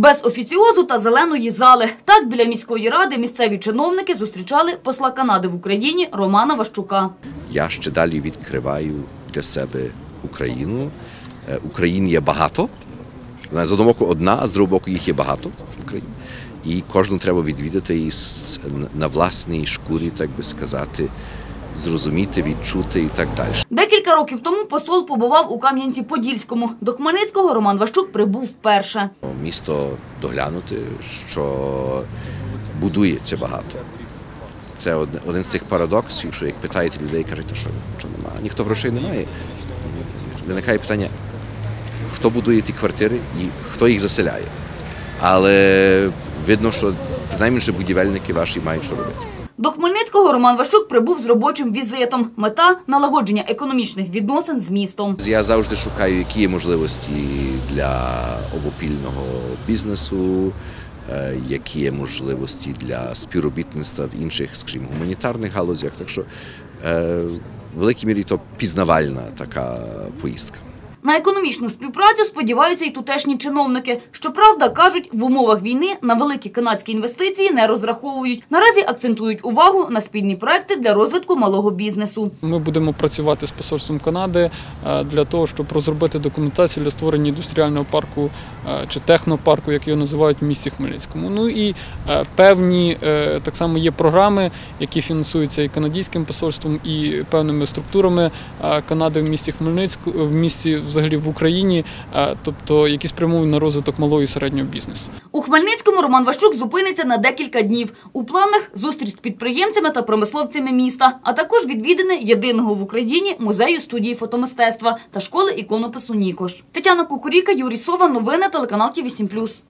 Без офіціозу та зеленої зали. Так біля міської ради місцеві чиновники зустрічали посла Канади в Україні Романа Ващука. я ще далі відкриваю для себе Україну. Е, Україн є багато. Вона з одного боку одна, а з другого боку їх є багато в Україні. І кожну треба відвідати і на власній шкурі, так би сказати, зрозуміти, відчути і так далі. Декілька років тому посол побував у Кам'янці-Подільському. До Хмельницького Роман Ващук прибув вперше. Місто доглянути, що будується багато. Це один з тих парадоксів, що як питаєте людей, кажуть, що, що немає, ніхто грошей немає. Виникає питання, хто будує ті квартири і хто їх заселяє. Але видно, що що будівельники ваші мають що робити. До Хмельницького Роман Ващук прибув з робочим візитом. Мета – налагодження економічних відносин з містом. Я завжди шукаю, які є можливості для обопільного бізнесу, е, які є можливості для співробітництва в інших, скажімо, гуманітарних галузях. Так що е, в великій мірі то пізнавальна така поїздка. На економічну співпрацю сподіваються і тутешні чиновники. Щоправда, кажуть, в умовах війни на великі канадські інвестиції не розраховують. Наразі акцентують увагу на спільні проекти для розвитку малого бізнесу. Ми будемо працювати з посольством Канади е, для того, щоб розробити документацію для створення індустріального парку е, чи технопарку, як його називають в місті Хмельницькому. Ну і е, певні так само є програми, які фінансуються і канадським посольством, і певними структурами Канади в місті Хмельницьку, в місті взагалі в Україні, е, тобто які спрямовані на розвиток малого і середнього бізнесу. У Хмельницькому Роман Ващук зупиниться на декілька днів. У планах зустріч з підприємцями та промисловцями міста, а також відвідини єдиного в Україні музею студії фотомистецтва та школи іконопису Нікош. Тетяна Кукуріка, Юрій Сова, новини телеканал Ті 8+.